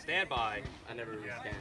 Stand by. I never really stand.